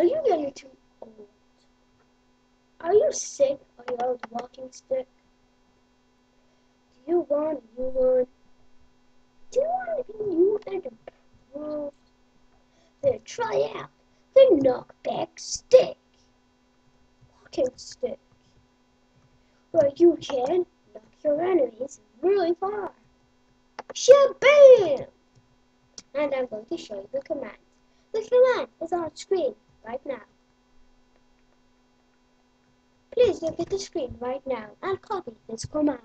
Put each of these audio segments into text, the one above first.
Are you getting too old? Are you sick of your old walking stick? Do you want a new one? Do you want to be new and improved? Then try out the knockback stick. Walking stick. Where you can knock your enemies really far. Shabam! And I'm going to show you the command. The command is on screen right now. Please look at the screen right now and copy this command.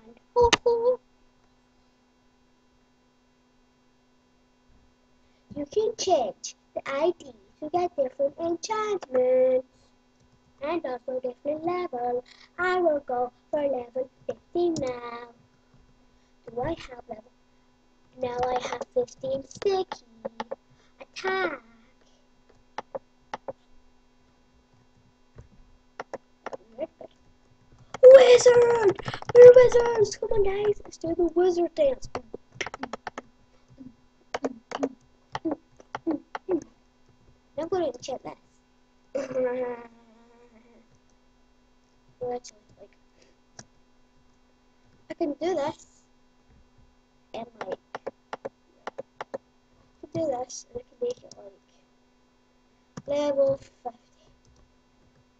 you can change the ID to get different enchantments and also different level. I will go for level 15 now. Do I have level? Now I have 15 sticky. Attack! Wizard! We're wizards! Come on guys, let's do the wizard dance. Going to check this. well, actually, like, I can do this, and like, I can do this, and I can make it like level 50.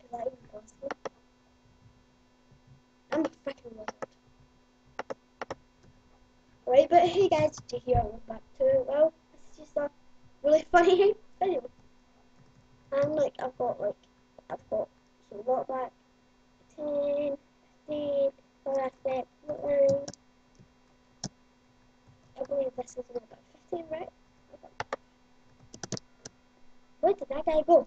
Is that even possible? I'm a freaking wizard. But hey guys, to hear back to well, it's just a really funny video. And like I've got like I've got so lot back 10, 15, perfect, I believe this is about 15, right? Where did that guy go?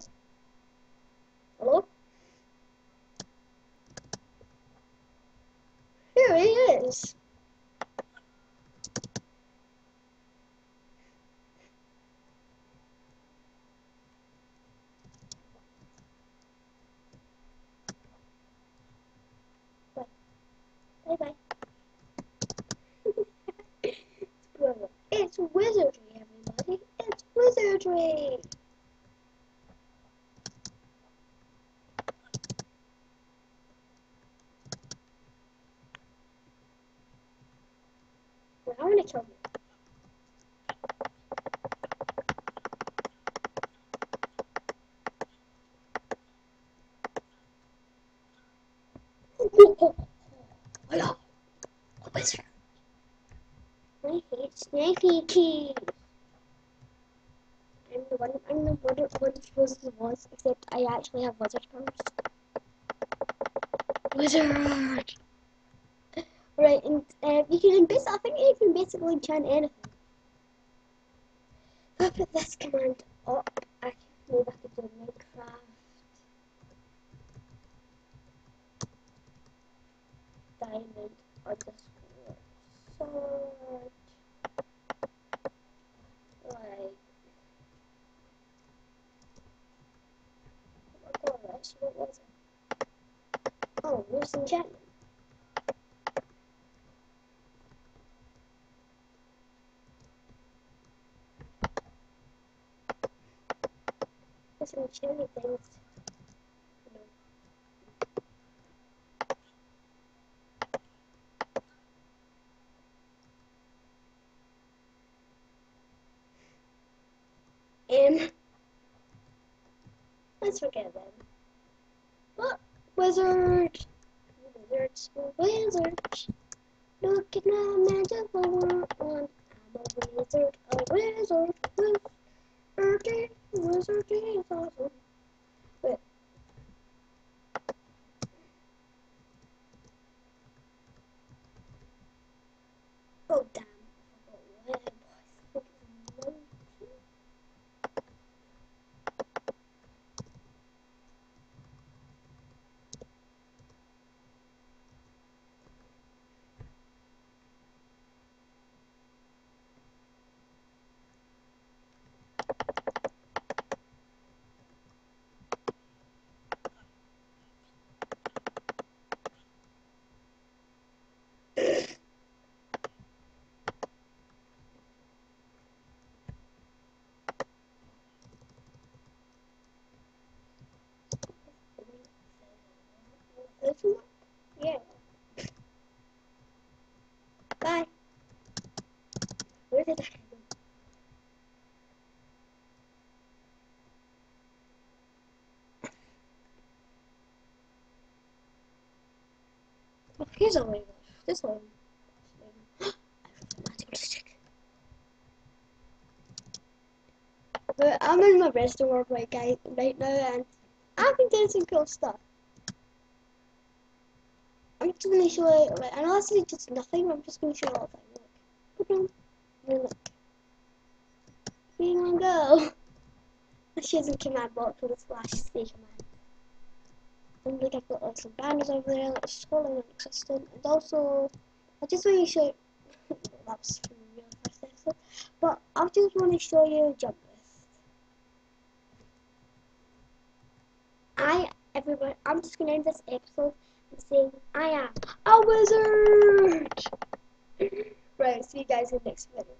It's wizardry, everybody. It's wizardry. Well, I'm gonna kill him. Hello. A wizard. Snaky keys. I'm the one, I'm the one that one supposed to was, except I actually have wizard powers. Wizard! Right, and uh, you can basically, I think you can basically turn anything. If I put this command up, I can maybe I could do Minecraft. Diamond underscore sword. Like, oh my gosh, Oh, loose enchantment. There's some chilly things. Let's forget them. Wizard! Wizards, wizards. Look at my magical wand. I'm a wizard, a wizard, wizard, wizard is awesome. Yeah. Bye. Where did I go? Oh, here's a way. This one. I'm in my restaurant right, right now, and I've been doing some cool stuff. Just gonna show you, like, and honestly, just nothing. I'm just gonna show you all the time. Look, look. Being on go. This is a command box with a slash C command. And like I've got some banners over there, like scrolling and existent, and also I just want to show you, that was real episode, but I just want to show you jump list. I everyone, I'm just gonna end this episode I am a wizard. right, see you guys in the next video.